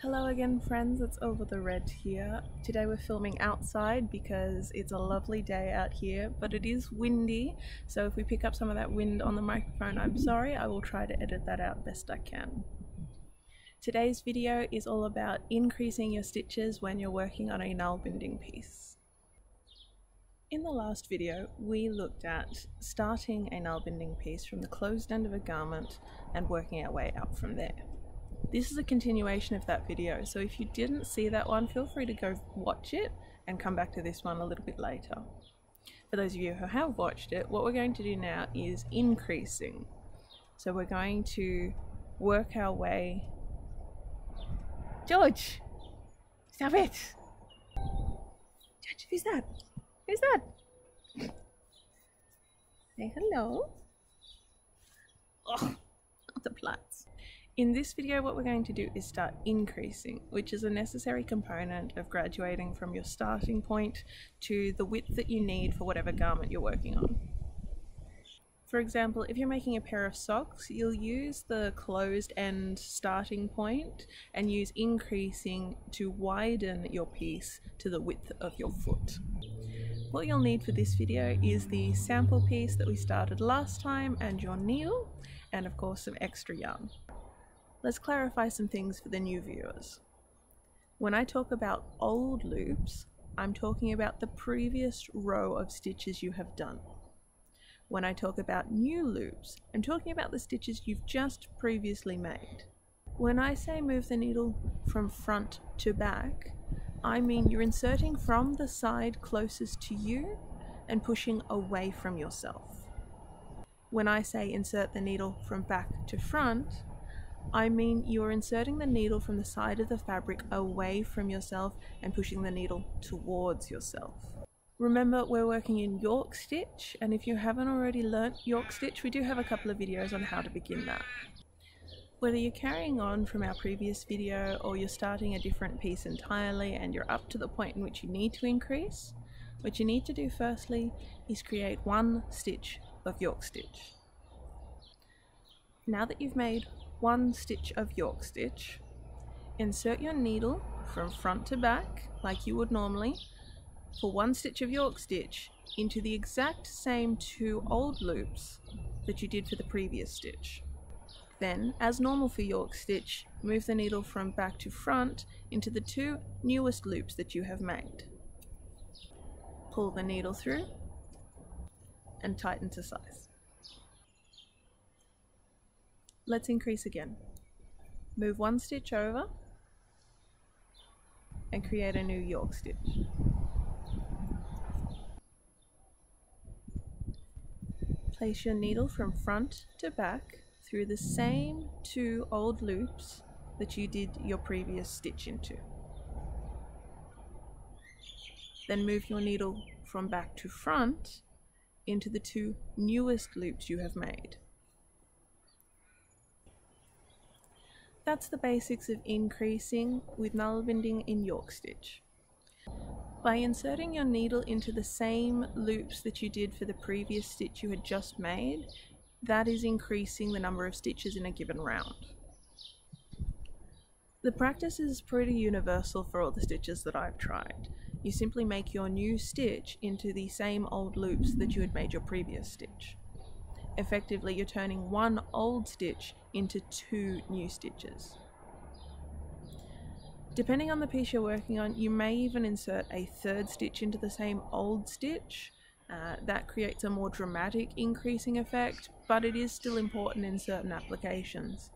Hello again friends, it's Ylva the Red here. Today we're filming outside because it's a lovely day out here, but it is windy, so if we pick up some of that wind on the microphone, I'm sorry, I will try to edit that out best I can. Today's video is all about increasing your stitches when you're working on a nalbinding piece. In the last video, we looked at starting a nalbinding piece from the closed end of a garment and working our way up from there. This is a continuation of that video, so if you didn't see that one, feel free to go watch it and come back to this one a little bit later. For those of you who have watched it, what we're going to do now is increasing. So we're going to work our way. George! Stop it! George, who's that? Who's that? Say hello. Oh, the plants. In this video, what we're going to do is start increasing, which is a necessary component of graduating from your starting point to the width that you need for whatever garment you're working on. For example, if you're making a pair of socks, you'll use the closed end starting point and use increasing to widen your piece to the width of your foot. What you'll need for this video is the sample piece that we started last time and your needle, and of course some extra yarn. Let's clarify some things for the new viewers. When I talk about old loops, I'm talking about the previous row of stitches you have done. When I talk about new loops, I'm talking about the stitches you've just previously made. When I say move the needle from front to back, I mean you're inserting from the side closest to you and pushing away from yourself. When I say insert the needle from back to front, I mean you are inserting the needle from the side of the fabric away from yourself and pushing the needle towards yourself. Remember we're working in York Stitch and if you haven't already learnt York Stitch we do have a couple of videos on how to begin that. Whether you're carrying on from our previous video or you're starting a different piece entirely and you're up to the point in which you need to increase, what you need to do firstly is create one stitch of York Stitch. Now that you've made one stitch of York stitch. Insert your needle from front to back like you would normally for one stitch of York stitch into the exact same two old loops that you did for the previous stitch. Then, as normal for York stitch, move the needle from back to front into the two newest loops that you have made. Pull the needle through and tighten to size. Let's increase again. Move one stitch over and create a new York stitch. Place your needle from front to back through the same two old loops that you did your previous stitch into. Then move your needle from back to front into the two newest loops you have made. That's the basics of increasing with nalbinding in York stitch. By inserting your needle into the same loops that you did for the previous stitch you had just made, that is increasing the number of stitches in a given round. The practice is pretty universal for all the stitches that I've tried. You simply make your new stitch into the same old loops that you had made your previous stitch. Effectively, you're turning one old stitch into two new stitches. Depending on the piece you're working on, you may even insert a third stitch into the same old stitch. Uh, that creates a more dramatic increasing effect, but it is still important in certain applications.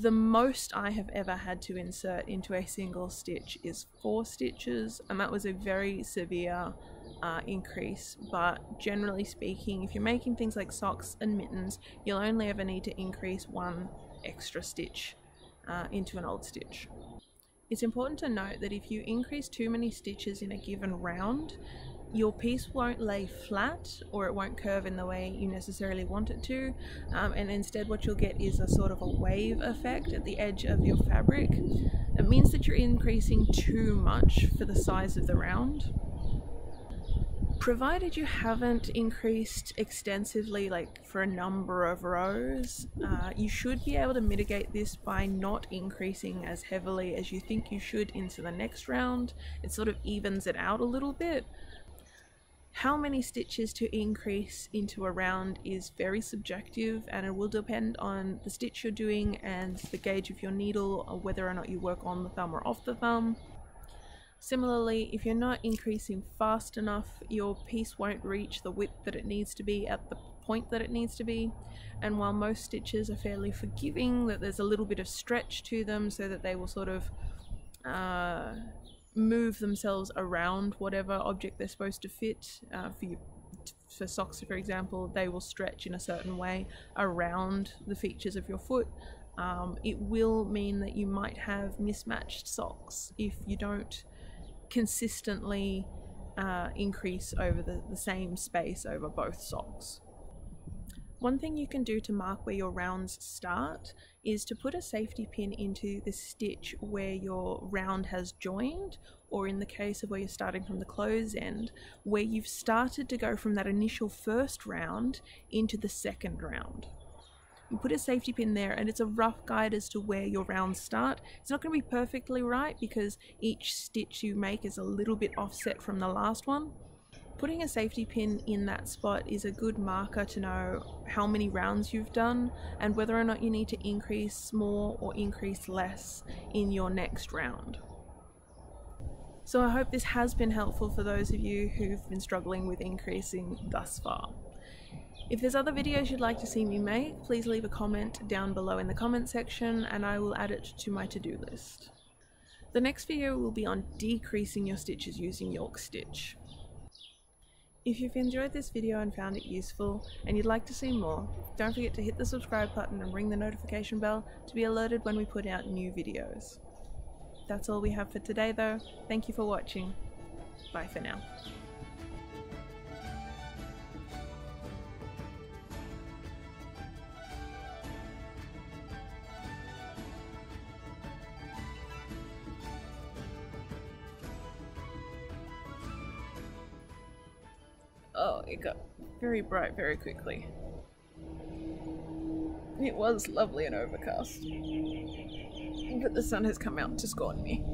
The most I have ever had to insert into a single stitch is four stitches, and that was a very severe uh, increase, but generally speaking, if you're making things like socks and mittens, you'll only ever need to increase one extra stitch uh, into an old stitch. It's important to note that if you increase too many stitches in a given round, your piece won't lay flat or it won't curve in the way you necessarily want it to um, and instead what you'll get is a sort of a wave effect at the edge of your fabric. It means that you're increasing too much for the size of the round provided you haven't increased extensively like for a number of rows uh, you should be able to mitigate this by not increasing as heavily as you think you should into the next round. It sort of evens it out a little bit. How many stitches to increase into a round is very subjective and it will depend on the stitch you're doing and the gauge of your needle or whether or not you work on the thumb or off the thumb Similarly, if you're not increasing fast enough, your piece won't reach the width that it needs to be at the point that it needs to be. And while most stitches are fairly forgiving, that there's a little bit of stretch to them so that they will sort of uh, move themselves around whatever object they're supposed to fit. Uh, for, for socks, for example, they will stretch in a certain way around the features of your foot. Um, it will mean that you might have mismatched socks if you don't consistently uh, increase over the, the same space over both socks. One thing you can do to mark where your rounds start is to put a safety pin into the stitch where your round has joined, or in the case of where you're starting from the close end, where you've started to go from that initial first round into the second round. You put a safety pin there and it's a rough guide as to where your rounds start. It's not going to be perfectly right because each stitch you make is a little bit offset from the last one. Putting a safety pin in that spot is a good marker to know how many rounds you've done and whether or not you need to increase more or increase less in your next round. So I hope this has been helpful for those of you who've been struggling with increasing thus far. If there's other videos you'd like to see me make, please leave a comment down below in the comment section and I will add it to my to-do list. The next video will be on decreasing your stitches using York Stitch. If you've enjoyed this video and found it useful and you'd like to see more, don't forget to hit the subscribe button and ring the notification bell to be alerted when we put out new videos. That's all we have for today though, thank you for watching, bye for now. Oh, it got very bright very quickly. It was lovely and overcast. But the sun has come out to scorn me.